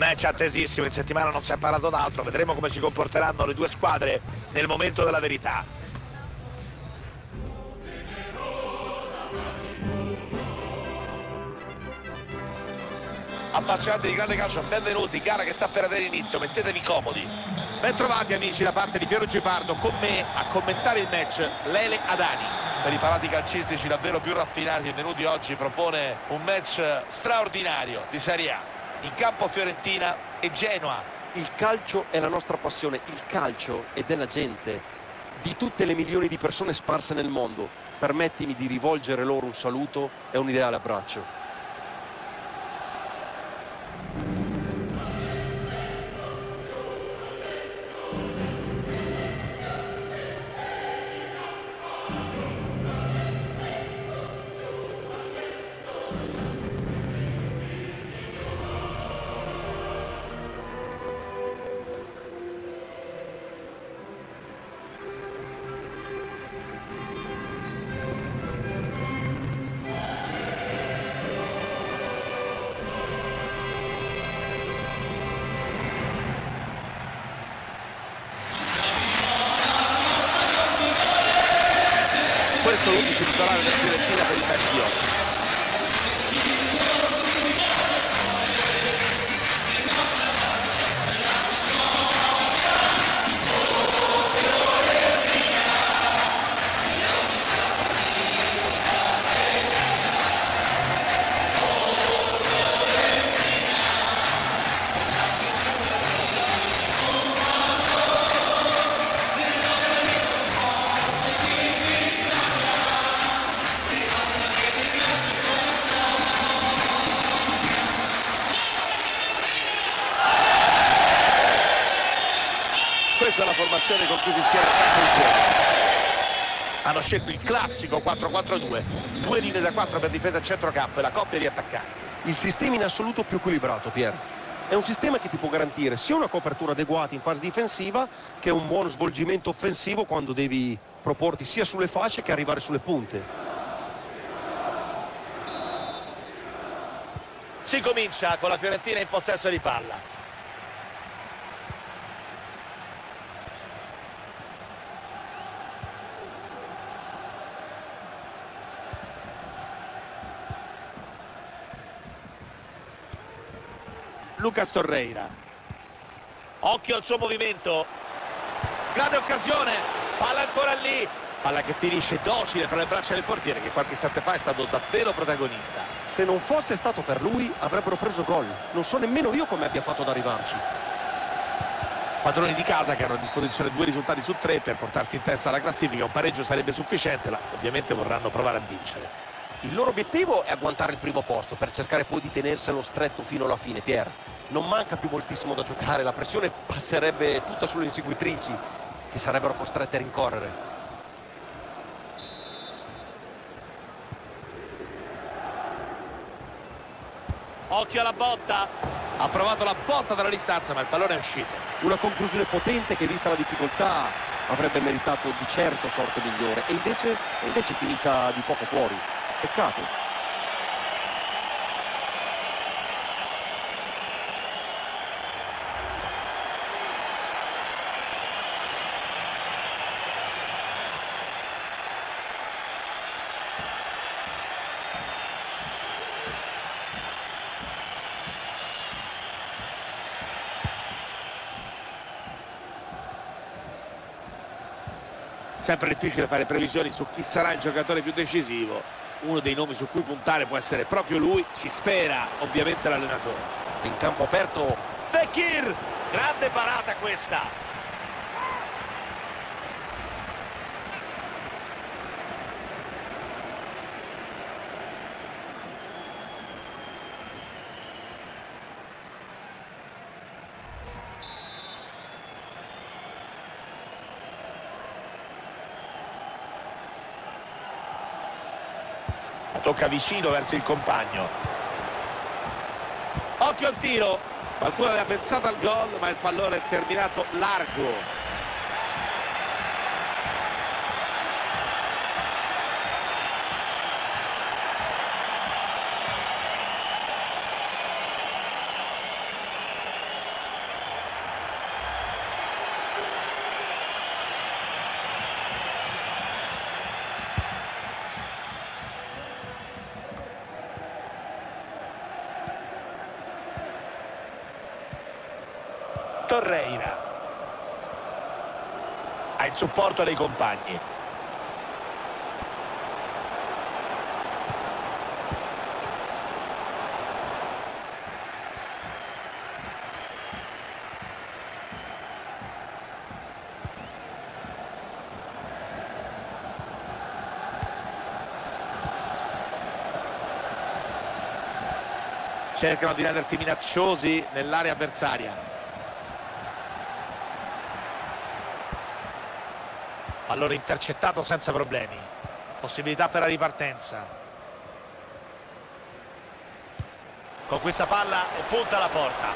Match attesissimo, in settimana non si è parlato d'altro, vedremo come si comporteranno le due squadre nel momento della verità. Appassionati di grande calcio, benvenuti, gara che sta per avere inizio, mettetevi comodi. Ben trovati amici da parte di Piero Gipardo, con me a commentare il match Lele Adani. Per i palati calcistici davvero più raffinati e venuti oggi propone un match straordinario di Serie A. In campo Fiorentina e Genoa. Il calcio è la nostra passione, il calcio è della gente, di tutte le milioni di persone sparse nel mondo. Permettimi di rivolgere loro un saluto e un ideale abbraccio. over the field. Classico 4-4-2, due linee da 4 per difesa centrocampo e la coppia di attaccanti. Il sistema in assoluto più equilibrato, Pier. È un sistema che ti può garantire sia una copertura adeguata in fase difensiva che un buon svolgimento offensivo quando devi proporti sia sulle fasce che arrivare sulle punte. Si comincia con la Fiorentina in possesso di palla. Lucas Torreira. Occhio al suo movimento. Grande occasione. Palla ancora lì. Palla che finisce docile fra le braccia del portiere che qualche istante fa è stato davvero protagonista. Se non fosse stato per lui avrebbero preso gol. Non so nemmeno io come abbia fatto ad arrivarci. Padroni di casa che hanno a disposizione due risultati su tre per portarsi in testa alla classifica. Un pareggio sarebbe sufficiente, ma ovviamente vorranno provare a vincere. Il loro obiettivo è agguantare il primo posto per cercare poi di tenerselo stretto fino alla fine, Pier. Non manca più moltissimo da giocare, la pressione passerebbe tutta sulle inseguitrici che sarebbero costrette a rincorrere. Occhio alla botta. Ha provato la botta dalla distanza, ma il pallone è uscito. Una conclusione potente che, vista la difficoltà, avrebbe meritato di certo sorte migliore e invece, e invece è finita di poco fuori. Peccato. sempre difficile fare previsioni su chi sarà il giocatore più decisivo uno dei nomi su cui puntare può essere proprio lui ci spera ovviamente l'allenatore. In campo aperto Fekir grande parata questa tocca vicino verso il compagno. Occhio al tiro. Qualcuno aveva pensato al gol ma il pallone è terminato largo Torreira ha il supporto dei compagni. Cercano di rendersi minacciosi nell'area avversaria allora intercettato senza problemi. Possibilità per la ripartenza. Con questa palla punta alla porta.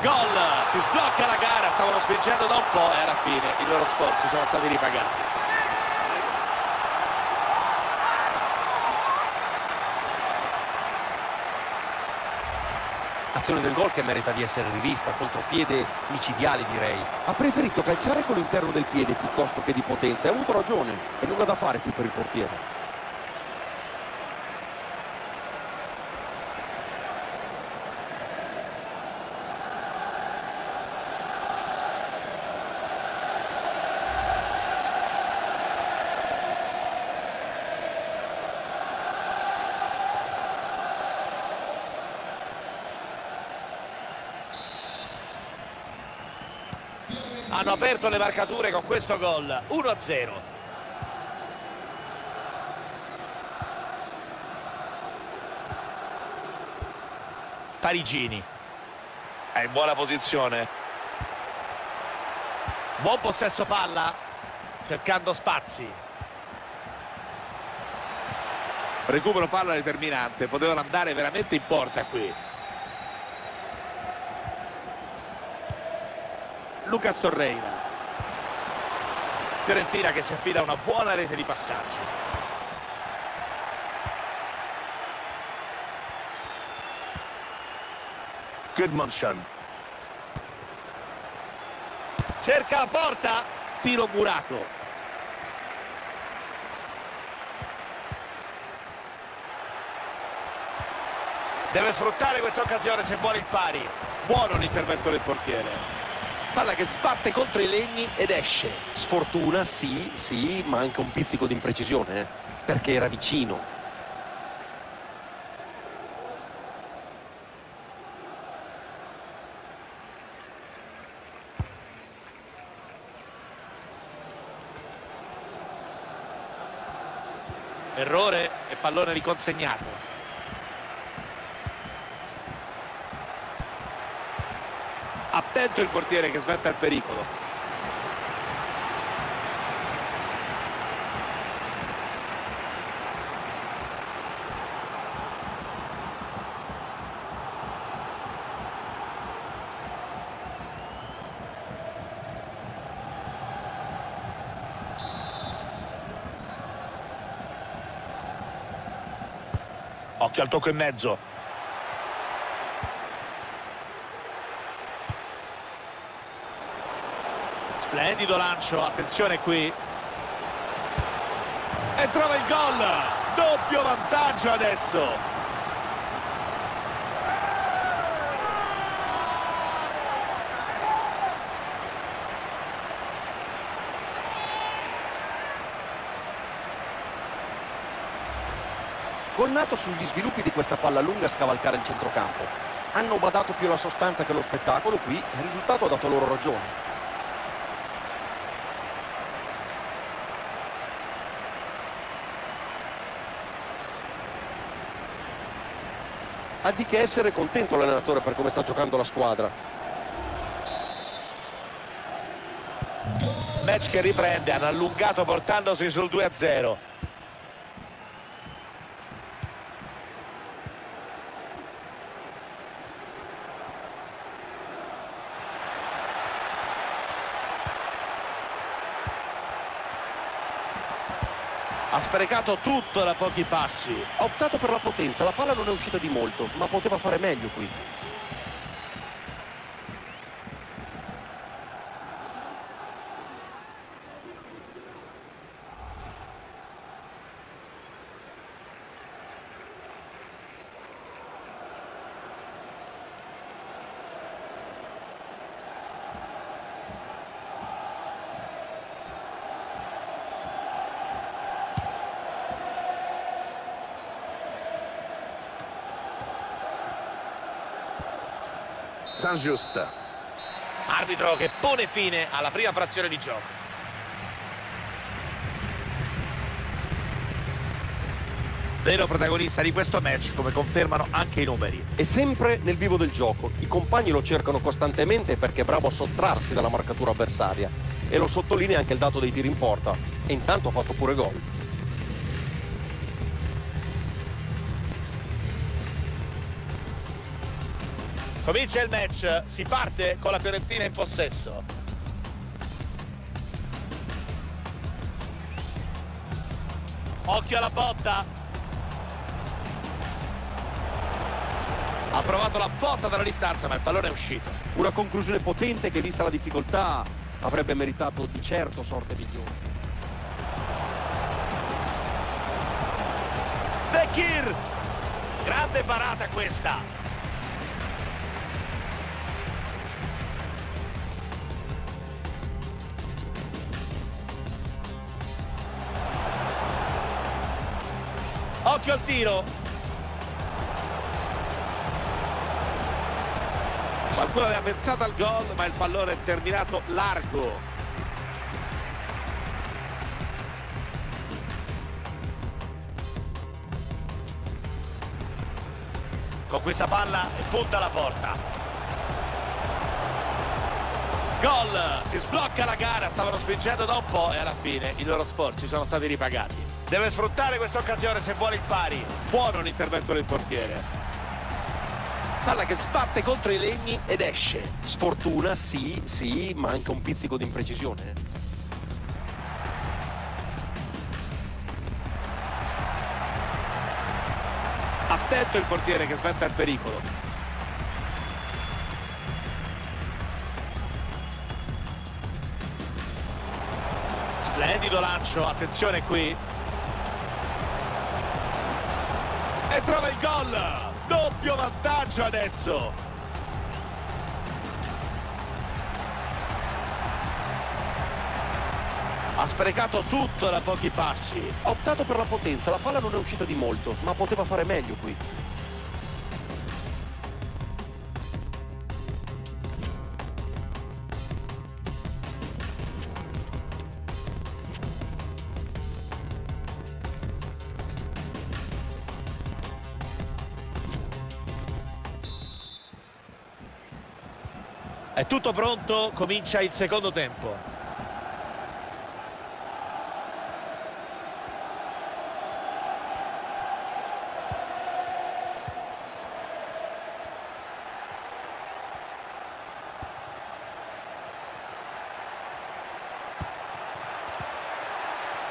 Gol! Si sblocca la gara stavano spingendo da un po' e alla fine i loro sforzi sono stati ripagati Azione del gol che merita di essere rivista, contropiede micidiale direi. Ha preferito calciare con l'interno del piede piuttosto che di potenza, ha avuto ragione e nulla da fare più per il portiere. Hanno aperto le marcature con questo gol. 1-0 Parigini. È in buona posizione. Buon possesso palla cercando spazi. Recupero palla determinante potevano andare veramente in porta qui Lucas Torreira. Fiorentina che si affida a una buona rete di passaggi. Goodmanson cerca la porta tiro murato deve sfruttare questa occasione se vuole il pari. Buono l'intervento del portiere palla che sbatte contro i legni ed esce Sfortuna, sì, sì, ma anche un pizzico di imprecisione, eh? perché era vicino. errore e pallone riconsegnato attento il portiere che sventa il pericolo. Occhio al tocco in mezzo splendido lancio attenzione qui e trova il gol doppio vantaggio adesso Connato sugli sviluppi di questa palla lunga a scavalcare il centrocampo. Hanno badato più alla sostanza che allo spettacolo qui e il risultato ha dato loro ragione. Ha di che essere contento l'allenatore per come sta giocando la squadra. match che riprende hanno allungato portandosi sul 2-0 ha sprecato tutto da pochi passi Ha optato per la potenza, la palla non è uscita di molto, ma poteva fare meglio qui. San Just. Arbitro che pone fine alla prima frazione di gioco. Vero protagonista di questo match, come confermano anche i numeri. È sempre nel vivo del gioco. I compagni lo cercano costantemente perché è bravo a sottrarsi dalla marcatura avversaria. E lo sottolinea anche il dato dei tiri in porta. E intanto ha fatto pure gol. Comincia il match, si parte con la Fiorentina in possesso. Occhio alla botta. Ha provato la botta dalla distanza, ma il pallone è uscito. Una conclusione potente che, vista la difficoltà, avrebbe meritato di certo sorte migliore. Dekir! Grande parata questa. Occhio al tiro. Qualcuno aveva pensato al gol, ma il pallone è terminato largo. Con questa palla punta alla porta. Gol! Si sblocca la gara, stavano spingendo da un po' e alla fine i loro sforzi sono stati ripagati. Deve sfruttare questa occasione se vuole il pari. Buono l'intervento del portiere. Palla che sbatte contro i legni ed esce. Sfortuna, sì, sì, ma anche un pizzico di imprecisione. Attento il portiere che sventa il pericolo. Splendido lancio, attenzione qui. E trova il gol! Doppio vantaggio adesso! Ha sprecato tutto da pochi passi. Ha optato per la potenza, la palla non è uscita di molto, ma poteva fare meglio qui. È tutto pronto, comincia il secondo tempo.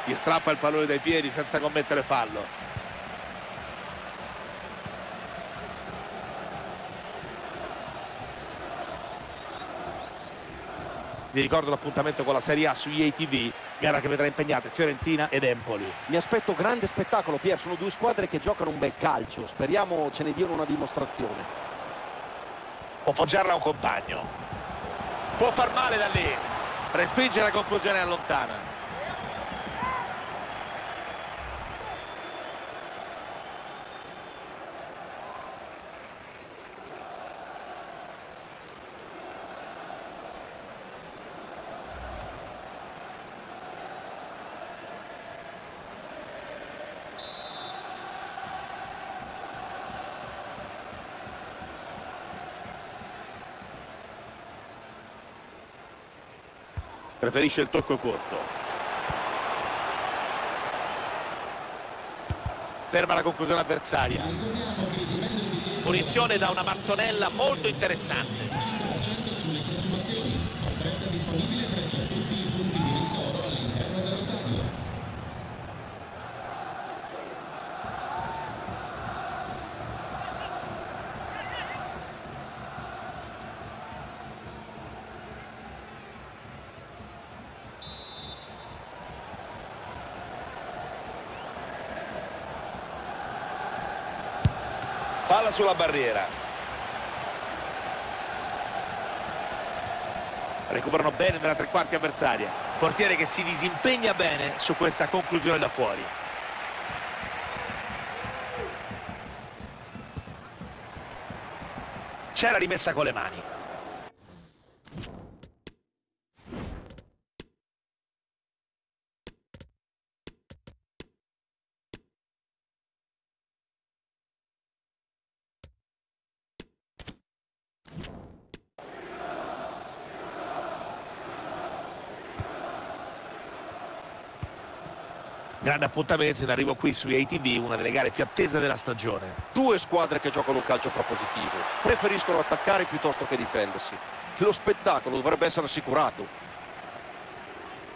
Gli strappa il pallone dai piedi senza commettere fallo. Vi ricordo l'appuntamento con la Serie A su EA gara che vedrà impegnate Fiorentina ed Empoli. Mi aspetto grande spettacolo, Pier. Sono due squadre che giocano un bel calcio. Speriamo ce ne diano una dimostrazione. Può poggiarla a un compagno. Può far male da lì. Respinge la conclusione allontana. Preferisce il tocco corto. Ferma la conclusione avversaria. Punizione da una martonella molto interessante. Palla sulla barriera. Recuperano bene nella tre quarti avversaria. Portiere che si disimpegna bene su questa conclusione da fuori. C'è la rimessa con le mani. Grande appuntamento in arrivo qui su ATV, una delle gare più attese della stagione. Due squadre che giocano un calcio propositivo, preferiscono attaccare piuttosto che difendersi. Lo spettacolo dovrebbe essere assicurato.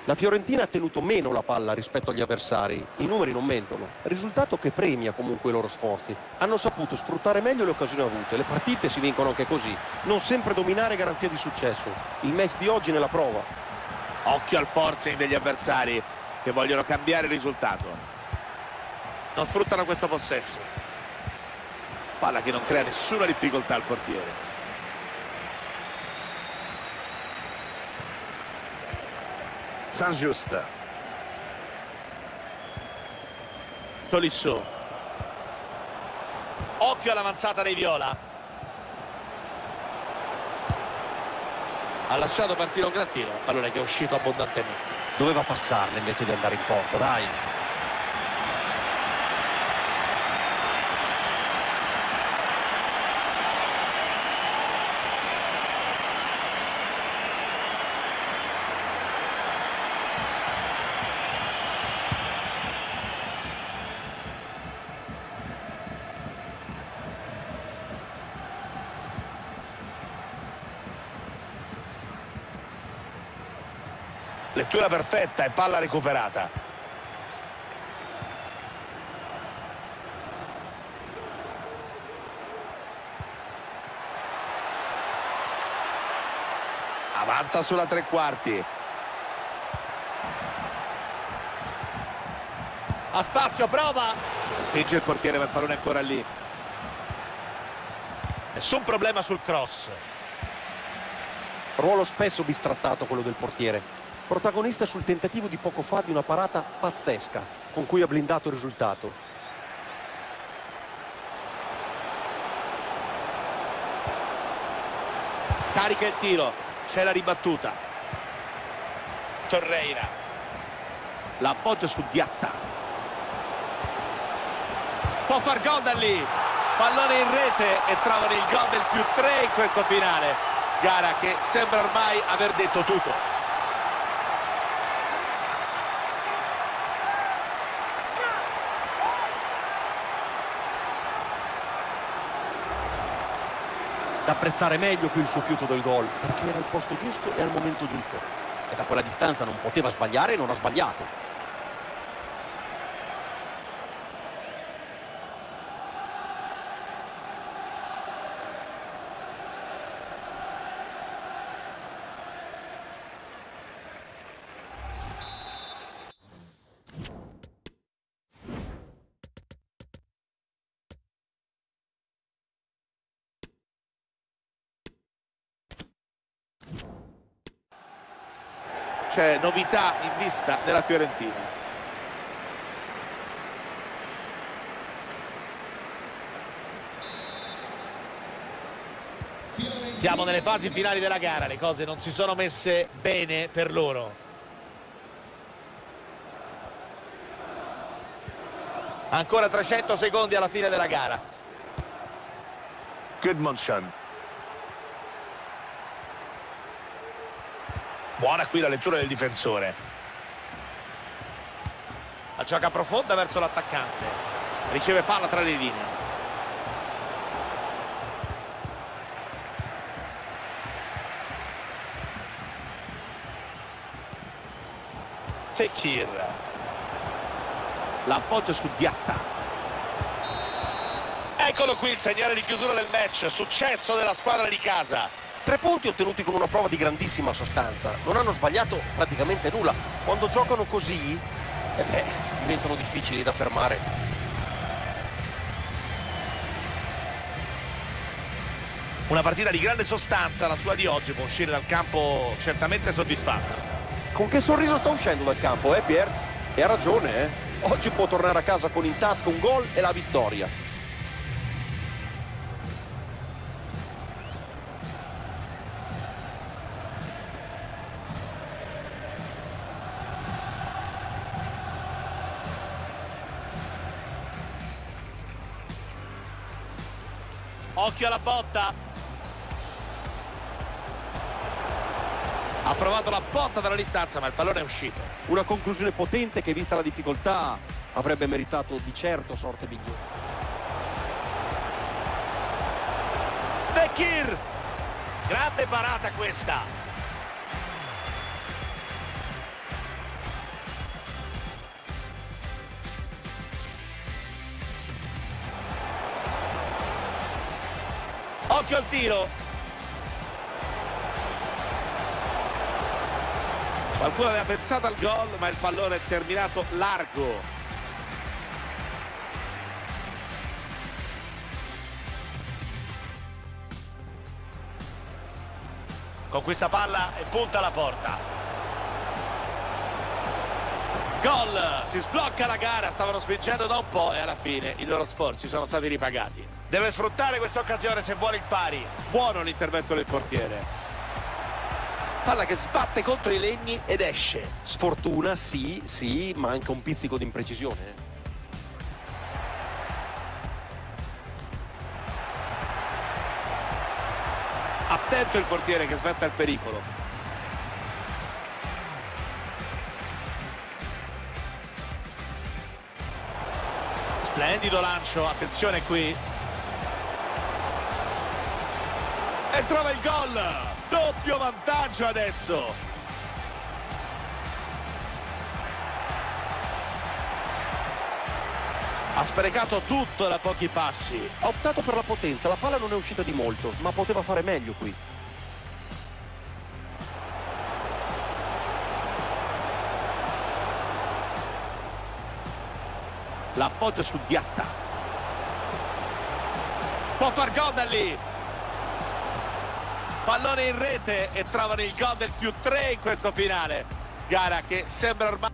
La Fiorentina ha tenuto meno la palla rispetto agli avversari, i numeri non mentono, risultato che premia comunque i loro sforzi. Hanno saputo sfruttare meglio le occasioni avute, le partite si vincono anche così. Non sempre dominare è garanzia di successo. Il match di oggi nella prova. Occhio al forcing degli avversari che vogliono cambiare il risultato. Non sfruttano questo possesso. Palla che non crea nessuna difficoltà al portiere. San Giusta. Tolisso. Occhio all'avanzata dei Viola. Ha lasciato partire un grattino, pallone che è uscito abbondantemente. Doveva passarle invece di andare in porta, dai. Lettura perfetta e palla recuperata. Avanza sulla tre quarti. Ha spazio, prova. Spinge il portiere ma il ancora lì. Nessun problema sul cross. Ruolo spesso bistrattato quello del portiere. Protagonista sul tentativo di poco fa di una parata pazzesca, con cui ha blindato il risultato. Carica il tiro, c'è la ribattuta. Torreira. L'appoggio su Diatta. Può far gol da lì. Pallone in rete e trovano il gol del più 3 in questo finale. Gara che sembra ormai aver detto tutto. Da apprezzare meglio qui il suo fiuto del gol, perché era al posto giusto e al momento giusto. E da quella distanza non poteva sbagliare e non ha sbagliato. C'è novità in vista della Fiorentina. Siamo nelle fasi finali della gara, le cose non si sono messe bene per loro. Ancora 300 secondi alla fine della gara. Goodmanson. Buona qui la lettura del difensore. La gioca profonda verso l'attaccante. Riceve palla tra le linee. Fekir. L'appoggio su Diatta. Eccolo qui il segnale di chiusura del match. Successo della squadra di casa. Tre punti ottenuti con una prova di grandissima sostanza. Non hanno sbagliato praticamente nulla. Quando giocano così, eh beh, diventano difficili da fermare. Una partita di grande sostanza, la sua di oggi può uscire dal campo certamente soddisfatta. Con che sorriso sta uscendo dal campo, eh Pier? E ha ragione, eh? Oggi può tornare a casa con in tasca un gol e la vittoria. Occhio alla botta. Ha provato la botta dalla distanza, ma il pallone è uscito. Una conclusione potente che, vista la difficoltà, avrebbe meritato di certo sorte migliore. Bekir! Grande parata questa. Occhio al tiro. Qualcuno aveva pensato al gol, ma il pallone è terminato largo. Con questa palla e punta alla porta. Gol! Si sblocca la gara, stavano spingendo da un po' e alla fine i loro sforzi sono stati ripagati. Deve sfruttare questa occasione se vuole il pari. Buono l'intervento del portiere. Palla che sbatte contro i legni ed esce. Sfortuna, sì, sì, ma anche un pizzico di imprecisione. eh. Attento il portiere che sventa il pericolo. Splendido lancio, attenzione qui. E trova il gol! Doppio vantaggio adesso! Ha sprecato tutto da pochi passi. Ha optato per la potenza, la palla non è uscita di molto, ma poteva fare meglio qui. L'appoggio su Diatta. Può far gol da lì. Pallone in rete e trovano il gol del più 3 in questo finale. Gara che sembra ormai...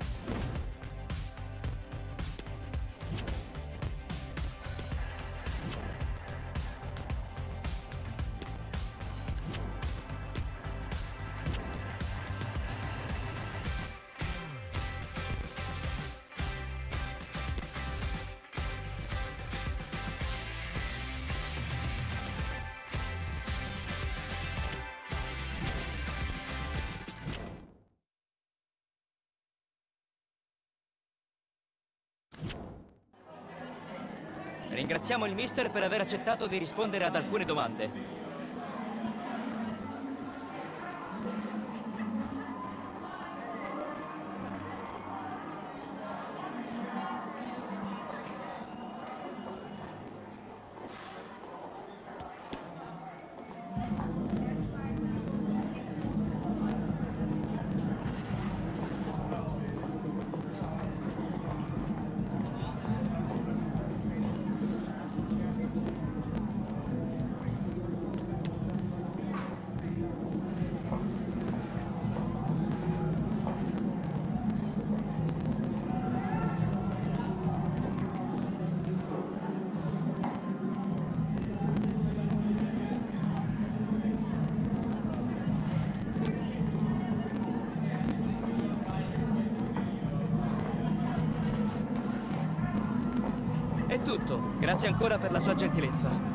Ringraziamo il mister per aver accettato di rispondere ad alcune domande. Grazie ancora per la sua gentilezza.